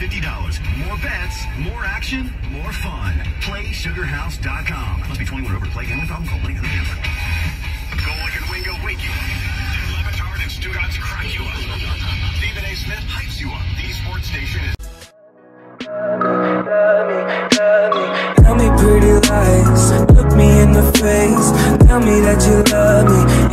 Sports. More bets. More action, more fun. PlaySugarHouse.com. Must be 21 or over to play. Gambling problem? Call 1-800-GAMBLER. Golic and Wingo wake you up. Le Batard and Stugotz crack you up. Stephen A. Smith hypes you up. The sports station is Tell me pretty lies, look me in the face Tell me that you love me